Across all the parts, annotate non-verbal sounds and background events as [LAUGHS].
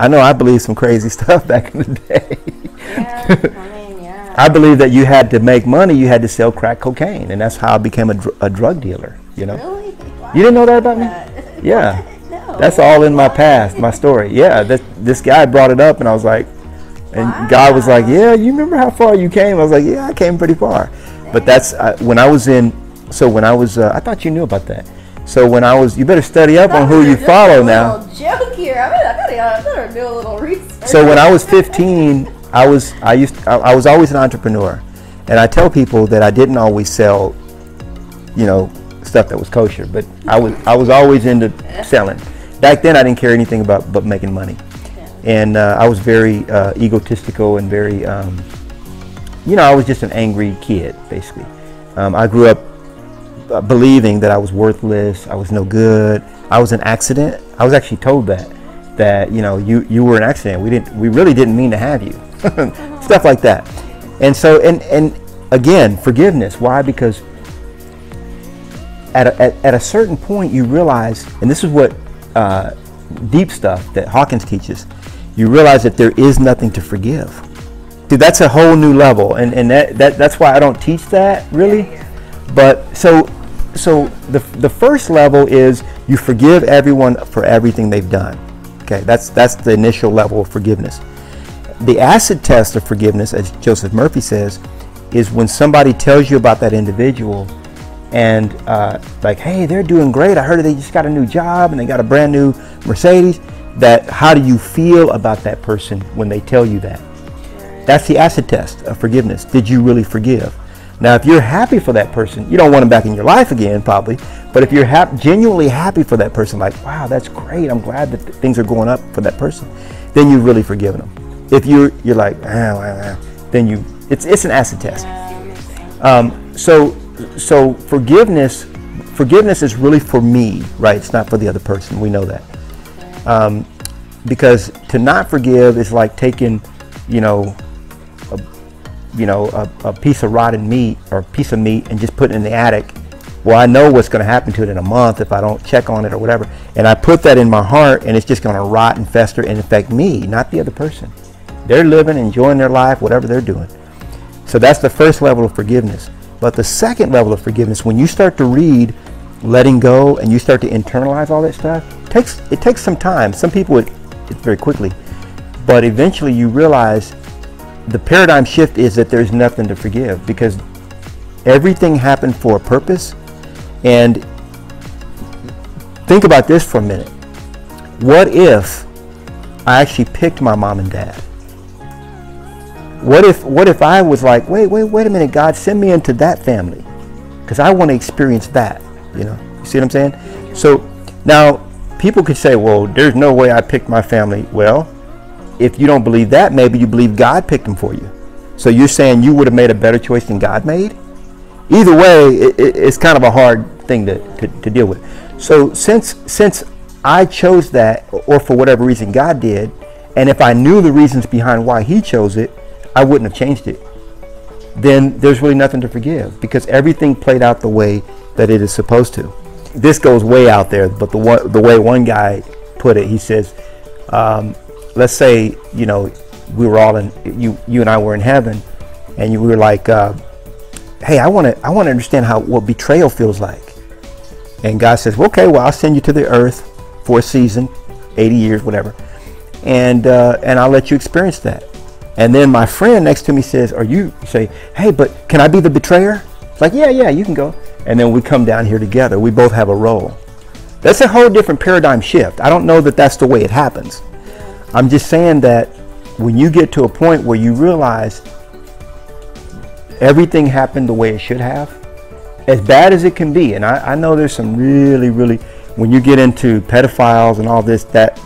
I know I believed some crazy [LAUGHS] stuff back in the day. Yeah, I mean, [LAUGHS] yeah. I believe that you had to make money, you had to sell crack cocaine, and that's how I became a, dr- a drug dealer. You know, Really? Why you didn't know that about me? that? [LAUGHS] Yeah, No. that's all in my past, my story. Yeah, this this guy brought it up, and I was like, and God was like, "Yeah, you remember how far you came?" I was like, "Yeah, I came pretty far." But that's uh, when I was in. So when I was, uh, I thought you knew about that. So when I was, you better study up on who you follow now. Joke here. I mean, I gotta, I better do a little research. So when I was 15, I was I used I, I was always an entrepreneur, and I tell people that I didn't always sell, you know, stuff that was kosher, but I was I was always into selling. Back then, I didn't care anything about but making money, and uh, I was very uh, egotistical and very, um, you know, I was just an angry kid basically. Um, I grew up uh, believing that I was worthless, I was no good, I was an accident. I was actually told that that you know you you were an accident. We didn't we really didn't mean to have you, [LAUGHS] stuff like that. And so and and again forgiveness. Why? Because at a, at, at a certain point you realize, and this is what uh, deep stuff that Hawkins teaches. You realize that there is nothing to forgive. Dude, that's a whole new level, and and that, that that's why I don't teach that really. But so so the the first level is you forgive everyone for everything they've done. Okay, that's that's the initial level of forgiveness. The acid test of forgiveness, as Joseph Murphy says, is when somebody tells you about that individual and uh, like, hey, they're doing great. I heard they just got a new job and they got a brand new Mercedes. That how do you feel about that person when they tell you that? That's the acid test of forgiveness. Did you really forgive? Now, if you're happy for that person, you don't want them back in your life again, probably. But if you're genuinely happy for that person, like, wow, that's great. I'm glad that th- things are going up for that person. Then you've really forgiven them. If you're you're like, ah, ah, ah, then you it's it's an acid test. Um, so so forgiveness forgiveness is really for me, right? It's not for the other person. We know that. Um, because to not forgive is like taking, you know, you know, a, a piece of rotten meat or a piece of meat and just put it in the attic. Well, I know what's going to happen to it in a month if I don't check on it or whatever. And I put that in my heart and it's just going to rot and fester and affect me, not the other person. They're living, enjoying their life, whatever they're doing. So that's the first level of forgiveness. But the second level of forgiveness, when you start to read letting go and you start to internalize all that stuff, takes it takes some time. Some people it, it very quickly, but eventually you realize the paradigm shift is that there's nothing to forgive because everything happened for a purpose. And think about this for a minute. What if I actually picked my mom and dad? What if what if I was like, wait, wait, wait a minute, God, send me into that family, because I want to experience that. You know, you see what I'm saying? So now people could say, well, there's no way I picked my family. Well, if you don't believe that, maybe you believe God picked them for you. So you're saying you would have made a better choice than God made? Either way, it, it, it's kind of a hard thing to, to, to deal with. So since since I chose that, or for whatever reason God did, and if I knew the reasons behind why He chose it, I wouldn't have changed it. Then there's really nothing to forgive because everything played out the way that it is supposed to. This goes way out there, but the one, the way one guy put it, he says, um, let's say you know we were all in you you and I were in heaven, and you we were like, uh, hey, I want to I want to understand how what betrayal feels like. And God says, well, okay, well I'll send you to the earth for a season, 80 years, whatever, and uh, and I'll let you experience that. And then my friend next to me says, "Are you?" Say, "Hey, but can I be the betrayer?" It's like, "Yeah, yeah, you can go." And then we come down here together. We both have a role. That's a whole different paradigm shift. I don't know that that's the way it happens. I'm just saying that when you get to a point where you realize everything happened the way it should have, as bad as it can be, and I, I know there's some really, really, when you get into pedophiles and all this, that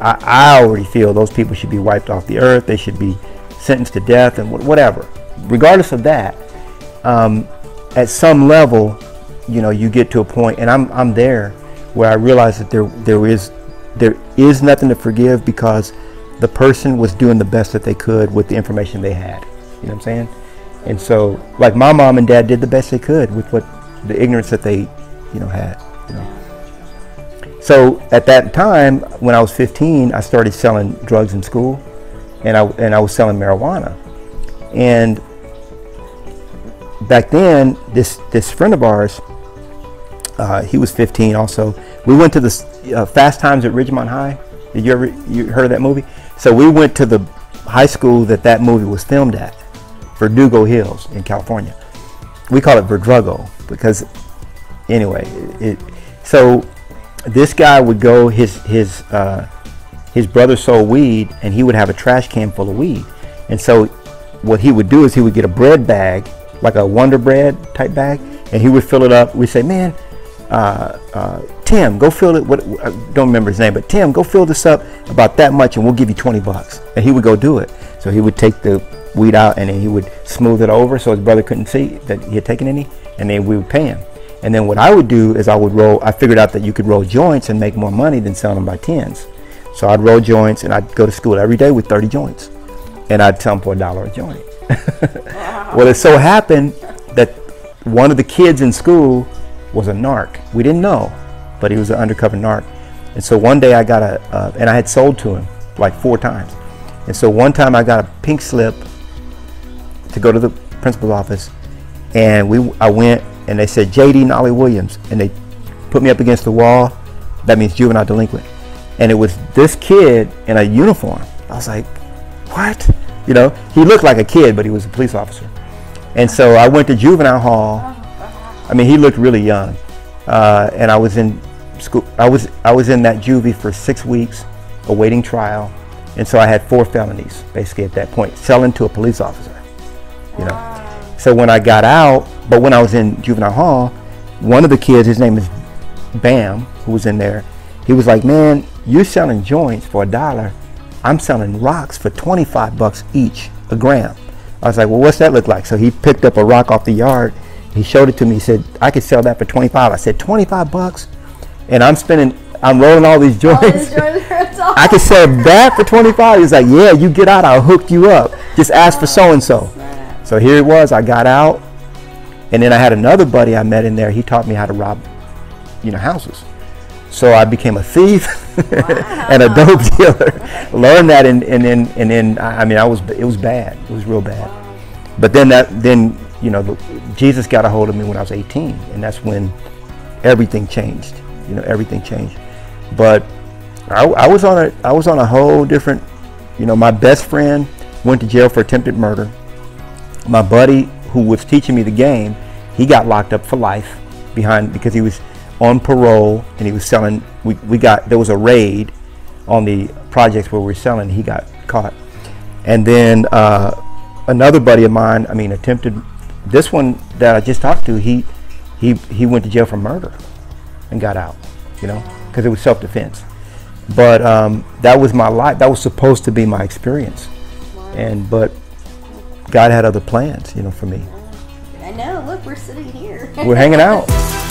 I, I already feel those people should be wiped off the earth. They should be sentenced to death and whatever. Regardless of that, um, at some level, you know, you get to a point, and I'm I'm there, where I realize that there there is there is nothing to forgive because the person was doing the best that they could with the information they had. You know what I'm saying? And so, like my mom and dad did the best they could with what the ignorance that they, you know, had. You know. So at that time, when I was 15, I started selling drugs in school, and I and I was selling marijuana, and back then, this this friend of ours, uh, he was 15 also. We went to the uh, Fast Times at Ridgemont High. Did you ever you heard of that movie? So we went to the high school that that movie was filmed at, Verdugo Hills in California. We call it Verdugo because, anyway, it, so this guy would go his his uh, his brother sold weed and he would have a trash can full of weed, and so what he would do is he would get a bread bag like a Wonder Bread type bag, and he would fill it up. We'd say, man, uh, uh, Tim, go fill it. What I don't remember his name, but Tim, go fill this up about that much, and we'll give you 20 bucks. And he would go do it. So he would take the weed out, and then he would smooth it over so his brother couldn't see that he had taken any, and then we would pay him. And then what I would do is I would roll. I figured out that you could roll joints and make more money than selling them by tens. So I'd roll joints, and I'd go to school every day with 30 joints, and I'd sell them for a dollar a joint. [LAUGHS] well, it so happened that one of the kids in school was a narc. We didn't know, but he was an undercover narc. And so one day I got a, uh, and I had sold to him like four times. And so one time I got a pink slip to go to the principal's office, and we I went and they said J.D. Knolly Williams, and they put me up against the wall. That means juvenile delinquent, and it was this kid in a uniform. I was like, what? You know, he looked like a kid, but he was a police officer. And so I went to juvenile hall. I mean, he looked really young, uh, and I was in school. I was I was in that juvie for six weeks, awaiting trial, and so I had four felonies basically at that point, selling to a police officer. You know, so when I got out, but when I was in juvenile hall, one of the kids, his name is Bam, who was in there, he was like, "Man, you're selling joints for a dollar. I'm selling rocks for 25 bucks each, a gram." I was like, well, what's that look like? So he picked up a rock off the yard. He showed it to me. He said, I could sell that for 25. I said, 25 bucks? And I'm spending, I'm rolling all these joints. All these joints [LAUGHS] I could sell that for 25. He's like, yeah, you get out. I'll hook you up. Just ask for so-and-so. So here it was. I got out. And then I had another buddy I met in there. He taught me how to rob, you know, houses. So I became a thief [LAUGHS] and a dope dealer. [LAUGHS] Learned that, and, and then and then I mean, I was it was bad. It was real bad. But then that then you know Jesus got a hold of me when I was 18, and that's when everything changed. You know, everything changed. But I, I was on a I was on a whole different. You know, my best friend went to jail for attempted murder. My buddy, who was teaching me the game, he got locked up for life behind because he was on parole and he was selling. We, we got there was a raid on the projects where we were selling. He got caught, and then uh, another buddy of mine. I mean, attempted. This one that I just talked to, he he he went to jail for murder and got out. You know, because it was self defense. But um, that was my life. That was supposed to be my experience, and but God had other plans. You know, for me. I know. Look, we're sitting here. We're hanging out. [LAUGHS]